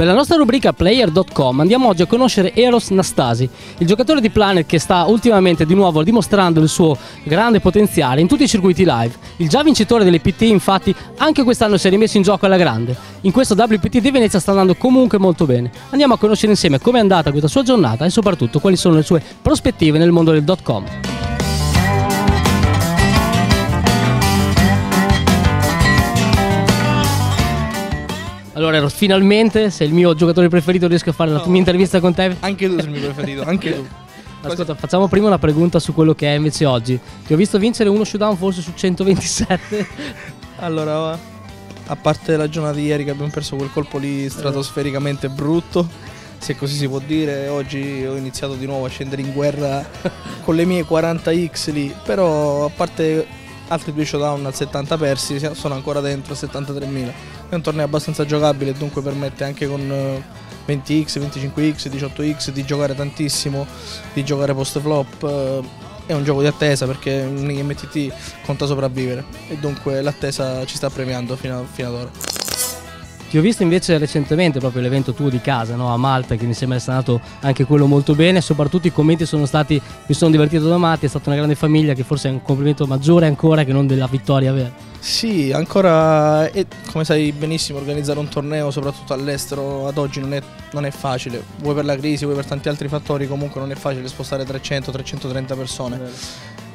Per la nostra rubrica Player.com andiamo oggi a conoscere Eros Nastasi, il giocatore di Planet che sta ultimamente di nuovo dimostrando il suo grande potenziale in tutti i circuiti live. Il già vincitore delle PT infatti anche quest'anno si è rimesso in gioco alla grande. In questo WPT di Venezia sta andando comunque molto bene. Andiamo a conoscere insieme come è andata questa sua giornata e soprattutto quali sono le sue prospettive nel mondo del dot com. Allora, finalmente sei il mio giocatore preferito, riesco a fare la mia intervista con te. Anche tu sei il mio preferito, anche tu. Ascolta, facciamo prima una pregunta su quello che è invece oggi. Ti ho visto vincere uno showdown forse su 127. Allora, a parte la giornata di ieri che abbiamo perso quel colpo lì stratosfericamente brutto, se così si può dire, oggi ho iniziato di nuovo a scendere in guerra con le mie 40x lì, però a parte altri due showdown al 70 persi, sono ancora dentro 73.000. È un torneo abbastanza giocabile, dunque permette anche con 20x, 25x, 18x di giocare tantissimo, di giocare post flop. Eh, è un gioco di attesa perché negli MTT conta sopravvivere e dunque l'attesa ci sta premiando fino ad ora. Ti ho visto invece recentemente proprio l'evento tuo di casa no? a Malta, che mi sembra sia stato anche quello molto bene. Soprattutto i commenti sono stati: mi sono divertito da matti, è stata una grande famiglia, che forse è un complimento maggiore ancora che non della vittoria vera. Sì, ancora, e come sai benissimo, organizzare un torneo, soprattutto all'estero, ad oggi non è, non è, facile. Vuoi per la crisi, vuoi per tanti altri fattori, comunque non è facile spostare 300-330 persone.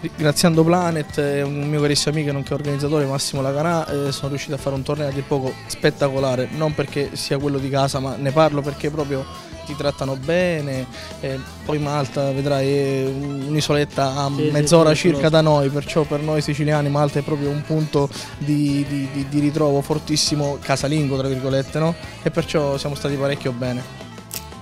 Ringraziando Planet e un mio carissimo amico nonché organizzatore Massimo Lacanà eh, sono riuscito a fare un torneo a dir poco spettacolare, non perché sia quello di casa ma ne parlo perché proprio ti trattano bene, eh, poi Malta vedrai è un'isoletta a sì, mezz'ora sì, circa da noi, perciò per noi siciliani Malta è proprio un punto di, di, di ritrovo fortissimo, casalingo tra virgolette, no? e perciò siamo stati parecchio bene.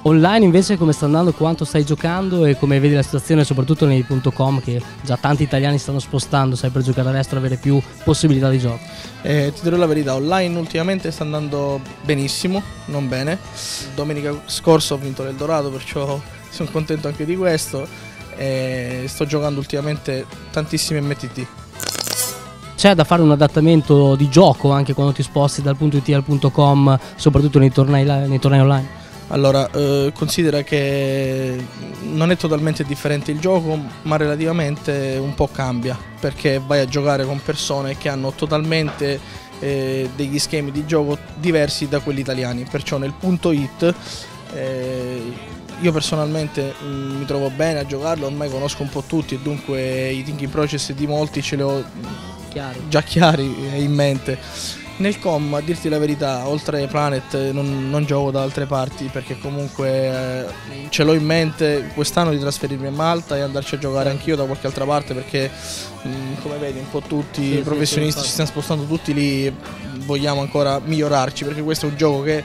Online invece come sta andando, quanto stai giocando e come vedi la situazione soprattutto nei .com che già tanti italiani stanno spostando, sai, per giocare all'estero avere più possibilità di gioco? Eh, ti dirò la verità, online ultimamente sta andando benissimo, non bene. Domenica scorsa ho vinto l'Eldorado, perciò sono contento anche di questo. E sto giocando ultimamente tantissime MTT. C'è da fare un adattamento di gioco anche quando ti sposti dal punto .it al .com, soprattutto nei tornei, nei tornei online? Allora, eh, considera che non è totalmente differente il gioco, ma relativamente un po' cambia, perché vai a giocare con persone che hanno totalmente eh, degli schemi di gioco diversi da quelli italiani, perciò nel punto hit eh, io personalmente mh, mm, mi trovo bene a giocarlo, ormai conosco un po' tutti e dunque i thinking process di molti ce li ho chiari. già chiari in mente. Nel com, a dirti la verità, oltre Planet non, non gioco da altre parti perché comunque eh, ce l'ho in mente quest'anno di trasferirmi a Malta e andarci a giocare anch'io da qualche altra parte perché mh, mm, come vedi un po' tutti sì, i professionisti sì, ci stiamo spostando tutti lì, vogliamo ancora migliorarci perché questo è un gioco che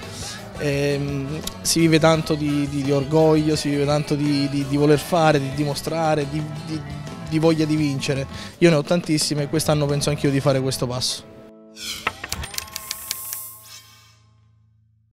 eh, si vive tanto di, di, di, orgoglio, si vive tanto di, di voler fare, di dimostrare, di voglia di vincere. Io ne ho tantissime e quest'anno penso anch'io di fare questo passo.